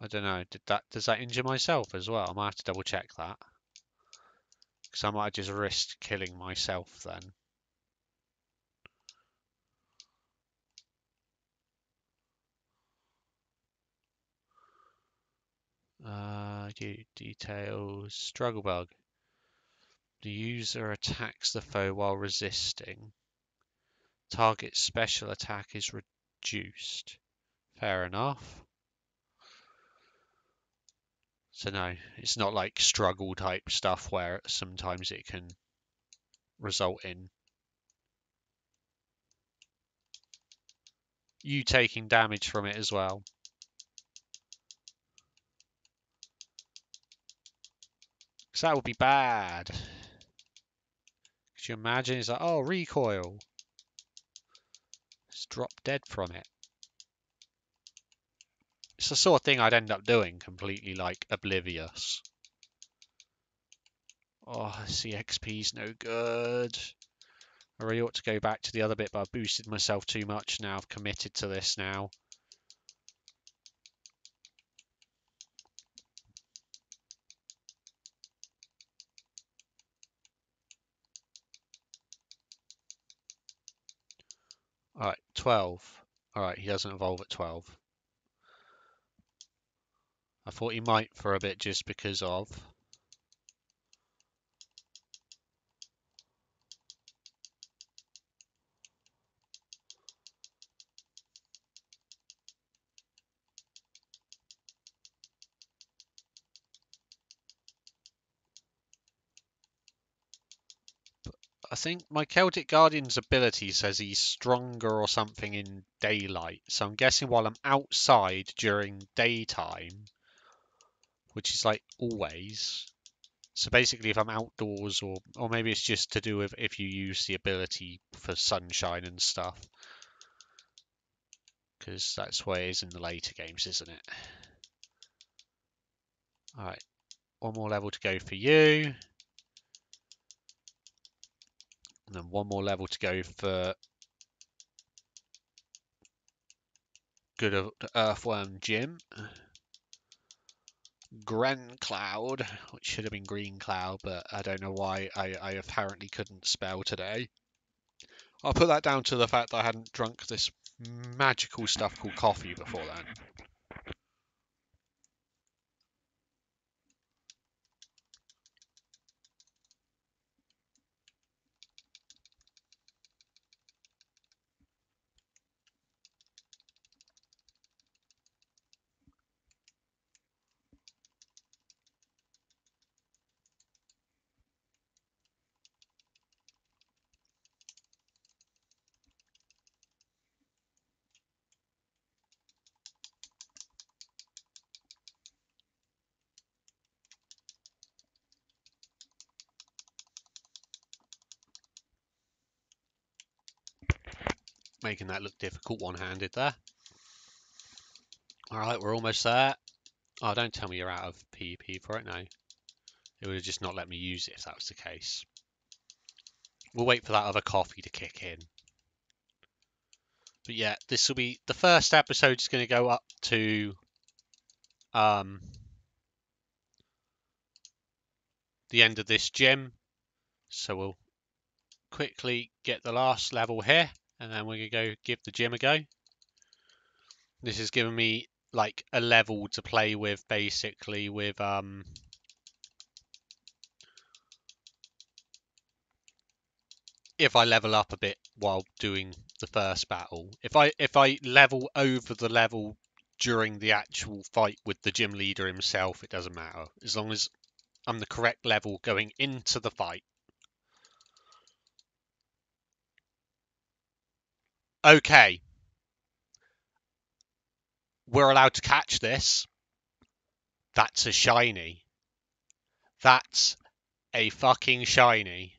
I don't know. Did that does that injure myself as well? I might have to double check that. Because I might just risk killing myself then. Uh, details, struggle bug. The user attacks the foe while resisting. Target special attack is reduced. Fair enough. So no, it's not like struggle type stuff where sometimes it can result in you taking damage from it as well. Because that would be bad. Could you imagine? It's like, oh, recoil. Just drop dead from it. It's the sort of thing I'd end up doing, completely like oblivious. Oh, CXP's no good. I really ought to go back to the other bit, but I've boosted myself too much now. I've committed to this now. Alright, 12. Alright, he doesn't evolve at 12. I thought he might for a bit just because of. Think my Celtic Guardian's ability says he's stronger or something in daylight. So I'm guessing while I'm outside during daytime, which is like always. So basically, if I'm outdoors, or or maybe it's just to do with if you use the ability for sunshine and stuff, because that's where it is in the later games, isn't it? All right, one more level to go for you, and then one more level to go for good Earthworm Jim. Gren Cloud, which should have been Green Cloud, but I don't know why I, I apparently couldn't spell today. I'll put that down to the fact that I hadn't drunk this magical stuff called coffee before then. Making that look difficult one-handed there. All right, we're almost there. Oh, don't tell me you're out of PvP for it now. It would have just not let me use it if that was the case. We'll wait for that other coffee to kick in. But yeah, this will be the first episode is going to go up to um the end of this gym. So we'll quickly get the last level here and then we're going to go give the gym a go. This has given me like a level to play with basically with um if I level up a bit while doing the first battle. If I if I level over the level during the actual fight with the gym leader himself, it doesn't matter. As long as I'm the correct level going into the fight. Okay. We're allowed to catch this. That's a shiny. That's a fucking shiny.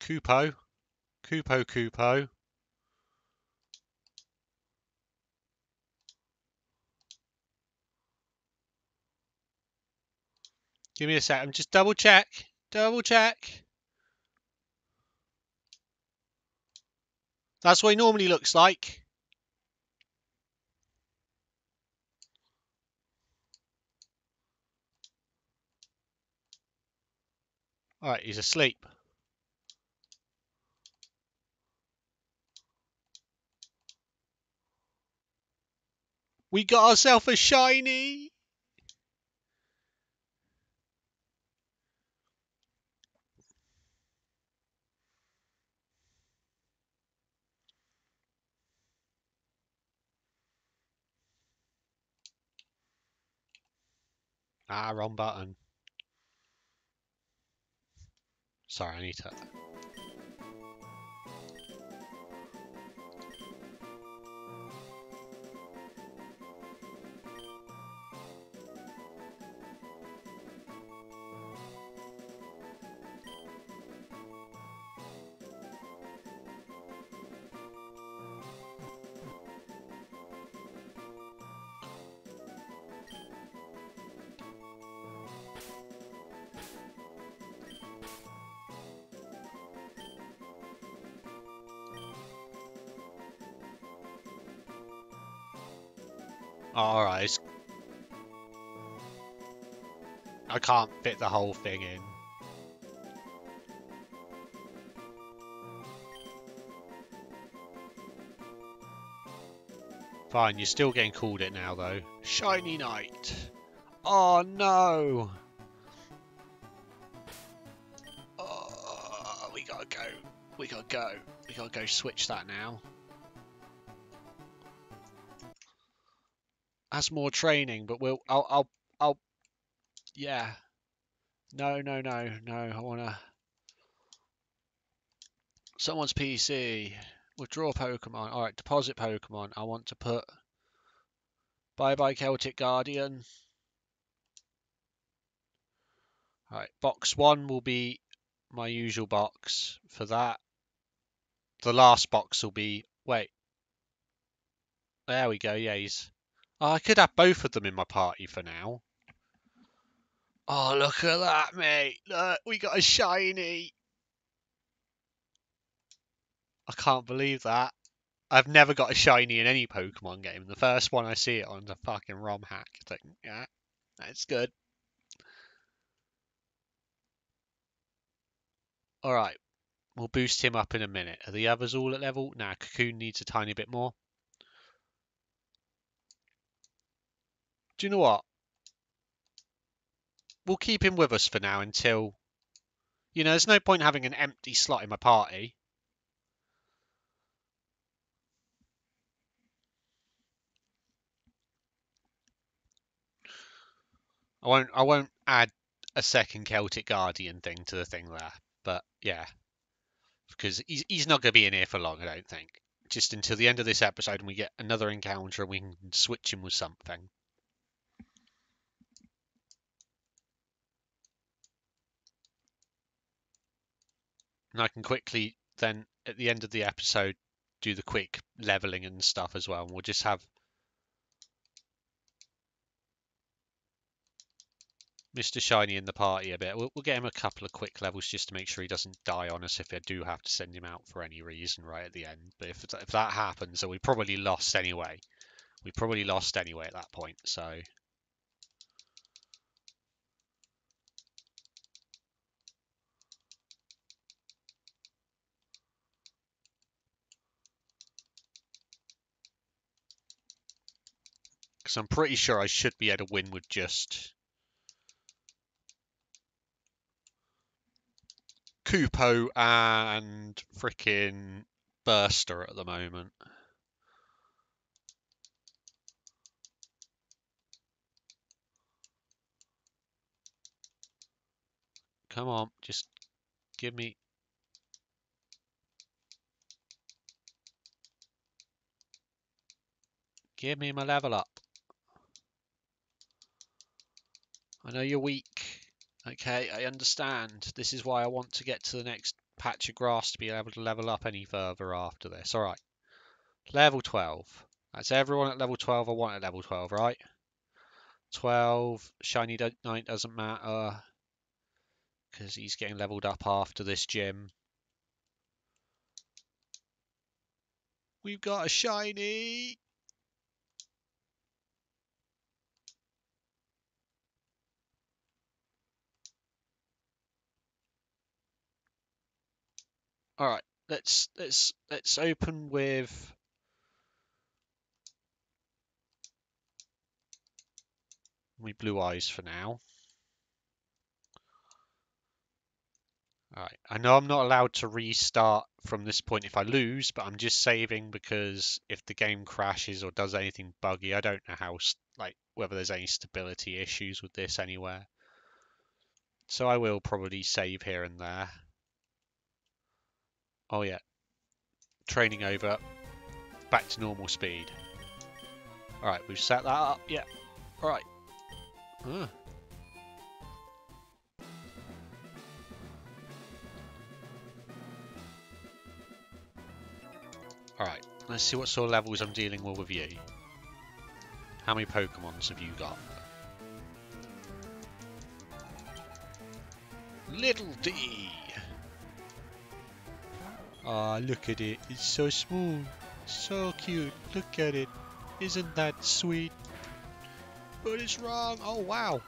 Kupo. Kupo Kupo. Give me a sec. I'm just double check. Double check. That's what he normally looks like. Alright, he's asleep. We got ourselves a shiny. Ah, wrong button. Sorry, I need to... Oh, alright. I can't fit the whole thing in. Fine, you're still getting called it now though. Shiny Knight! Oh no! Oh, we gotta go. We gotta go. We gotta go switch that now. Has more training, but we'll I'll I'll I'll yeah. No, no, no, no. I wanna someone's PC. Withdraw Pokemon. Alright, deposit Pokemon. I want to put Bye bye Celtic Guardian. Alright, box one will be my usual box for that. The last box will be wait. There we go, yeah, he's I could have both of them in my party for now. Oh, look at that, mate. Look, we got a shiny. I can't believe that. I've never got a shiny in any Pokemon game. The first one I see it on is a fucking ROM hack. It's yeah, that's good. Alright, we'll boost him up in a minute. Are the others all at level? Nah, Cocoon needs a tiny bit more. Do you know what? We'll keep him with us for now until... You know, there's no point having an empty slot in my party. I won't I won't add a second Celtic Guardian thing to the thing there. But yeah. Because he's he's not gonna be in here for long, I don't think. Just until the end of this episode and we get another encounter and we can switch him with something. And I can quickly then at the end of the episode do the quick leveling and stuff as well. And we'll just have Mr. Shiny in the party a bit. We'll, we'll get him a couple of quick levels just to make sure he doesn't die on us if I do have to send him out for any reason right at the end. But if, if that happens, then we probably lost anyway. We probably lost anyway at that point, so... Because I'm pretty sure I should be able to win with just Kupo and freaking Burster at the moment. Come on, just give me... Give me my level up. I know you're weak. Okay, I understand. This is why I want to get to the next patch of grass to be able to level up any further after this. Alright. Level 12. That's everyone at level 12 I want at level 12, right? 12. Shiny Knight doesn't matter. Because he's getting leveled up after this gym. We've got a shiny! All right, let's let's let's open with my blue eyes for now. All right, I know I'm not allowed to restart from this point if I lose, but I'm just saving because if the game crashes or does anything buggy, I don't know how like whether there's any stability issues with this anywhere. So I will probably save here and there. Oh yeah. Training over. Back to normal speed. Alright, we've set that up. Yeah. Alright. Huh. Alright, let's see what sort of levels I'm dealing with with you. How many Pokemons have you got? Little D! Ah, oh, look at it. It's so smooth. So cute. Look at it. Isn't that sweet? But it's wrong. Oh, wow.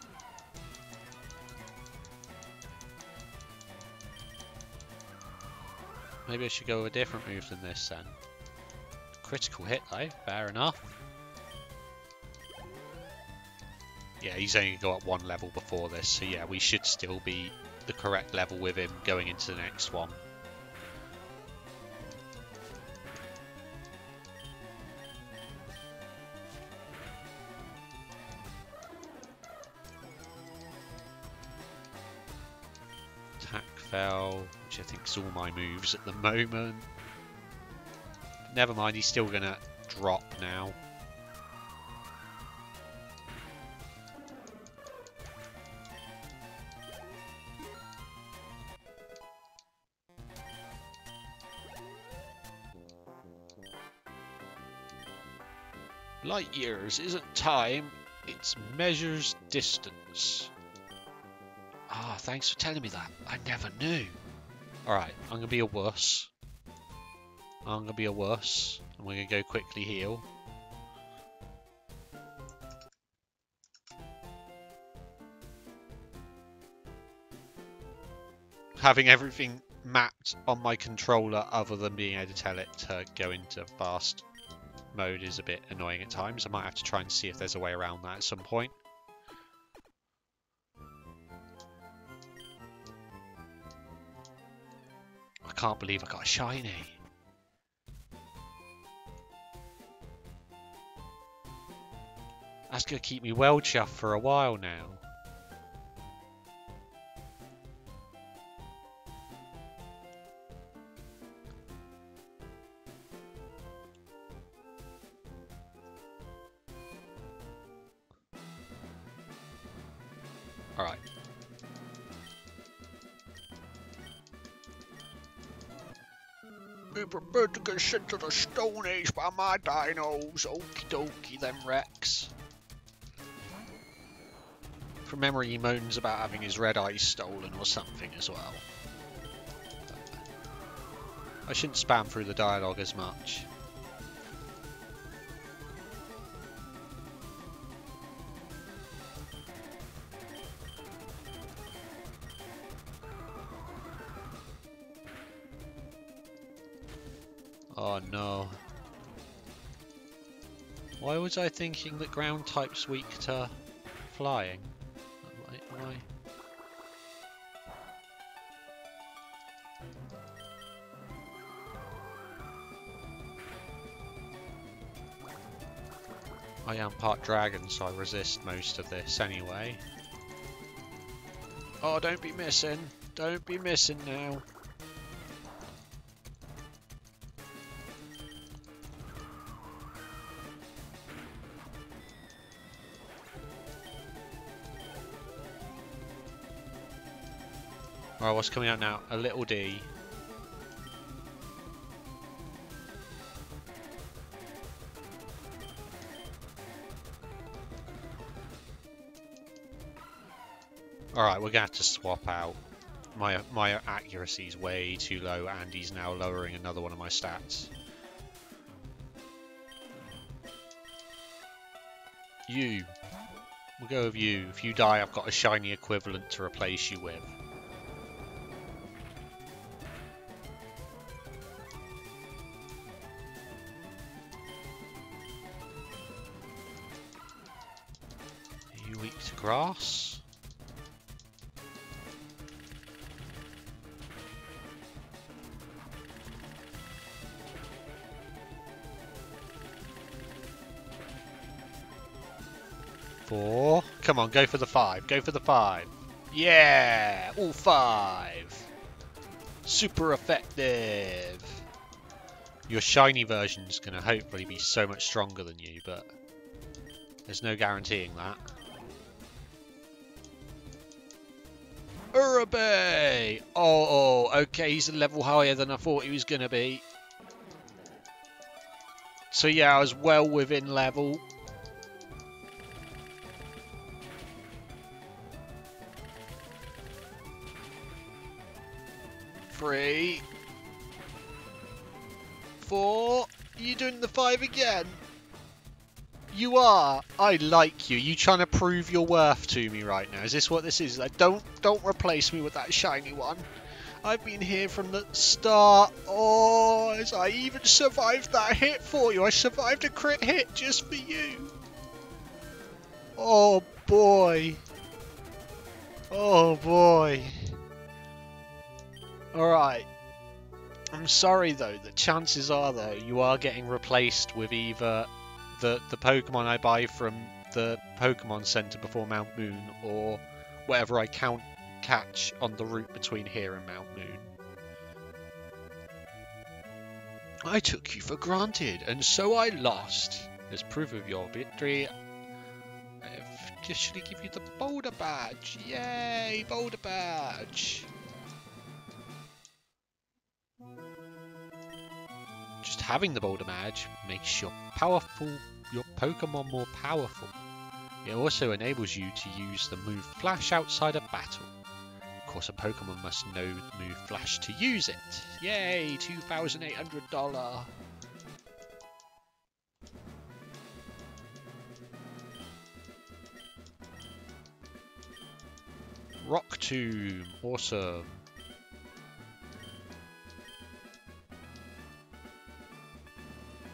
Maybe I should go with a different move than this then. Critical hit though, fair enough. Yeah, he's only got one level before this, so yeah, we should still be the correct level with him going into the next one. All my moves at the moment. Never mind, he's still going to drop now. Light years isn't time, it's measures distance. Ah, thanks for telling me that. I never knew. Alright, I'm going to be a wuss. I'm going to be a wuss. And we're going to go quickly heal. Having everything mapped on my controller other than being able to tell it to go into fast mode is a bit annoying at times. I might have to try and see if there's a way around that at some point. Can't believe I got a shiny. That's going to keep me well chuffed for a while now. Sent to the Stone Age by my dinos. Okie dokie, them Rex. from memory he moans about having his red eyes stolen or something as well. I shouldn't spam through the dialogue as much. Why was I thinking that ground type's weak to flying? Why? I am part dragon, so I resist most of this anyway. Oh, don't be missing. Don't be missing now. Alright, what's coming out now? A little D. Alright, we're gonna have to swap out. My my accuracy is way too low and he's now lowering another one of my stats. You. We'll go with you. If you die, I've got a shiny equivalent to replace you with. On, go for the five. Go for the five. Yeah! All five. Super effective. Your shiny version is going to hopefully be so much stronger than you, but there's no guaranteeing that. Uraby! Oh, okay, he's a level higher than I thought he was going to be. So yeah, I was well within level. Three. Four. Are you doing the five again? You are. I like you. You trying to prove your worth to me right now? Is this what this is? Like, don't don't replace me with that shiny one. I've been here from the start. Oh, I even survived that hit for you. I survived a crit hit just for you. Oh boy. Oh boy. Alright. I'm sorry though, the chances are though you are getting replaced with either the the Pokemon I buy from the Pokemon Center before Mount Moon or whatever I count catch on the route between here and Mount Moon. I took you for granted, and so I lost. As proof of your victory, I officially give you the Boulder Badge. Yay, Boulder Badge! Just having the Boulder Badge makes your powerful your Pokemon more powerful. It also enables you to use the move Flash outside of battle. Of course, a Pokemon must know the move Flash to use it. Yay, $2,800! Rock Tomb, awesome.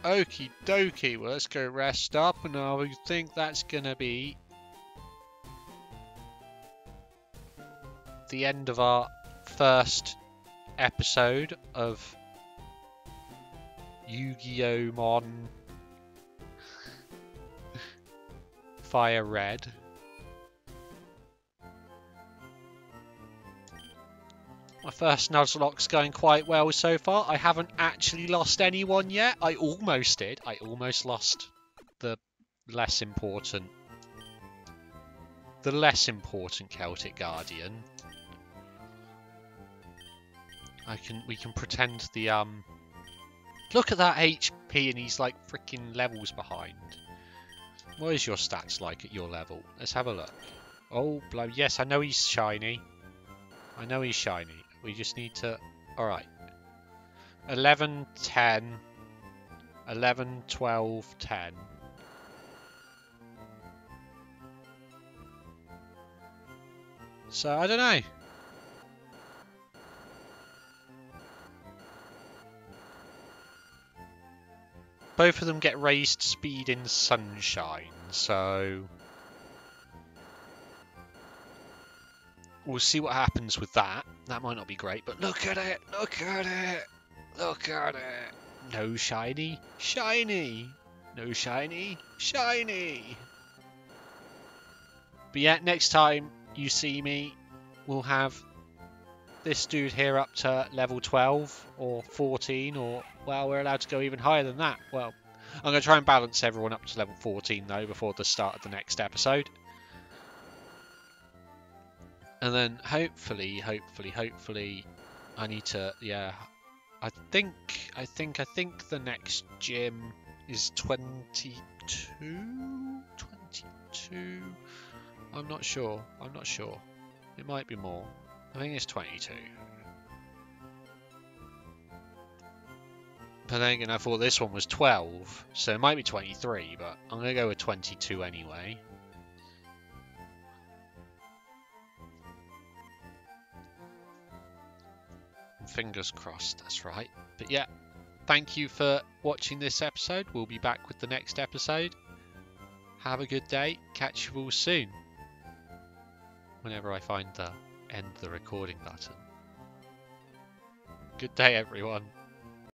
Okie dokie, well let's go rest up and I think that's gonna be the end of our first episode of Yu-Gi-Oh! Mon Fire Red. My first Nuzlocke's going quite well so far. I haven't actually lost anyone yet. I almost did. I almost lost the less important... The less important Celtic Guardian. I can we can pretend the um Look at that HP and he's like freaking levels behind. What is your stats like at your level? Let's have a look. Oh, bloody yes, I know he's shiny. I know he's shiny. We just need to... Alright. 11, 10. 11, 12, 10. So, I don't know. Both of them get raised speed in sunshine, so... We'll see what happens with that. That might not be great, but look at it! Look at it! Look at it! No shiny! Shiny! No shiny! Shiny! But yeah, next time you see me, we'll have this dude here up to level 12 or 14 or, well, we're allowed to go even higher than that. Well, I'm going to try and balance everyone up to level 14 though before the start of the next episode. And then hopefully, hopefully, hopefully, I need to, yeah, I think, I think, I think the next gym is 22? 22? I'm not sure. I'm not sure. It might be more. I think it's 22. But then again, I thought this one was 12, so it might be 23, but I'm going to go with 22 anyway. Fingers crossed, that's right. But yeah, thank you for watching this episode. We'll be back with the next episode. Have a good day. Catch you all soon whenever I find the end the recording button. Good day, everyone.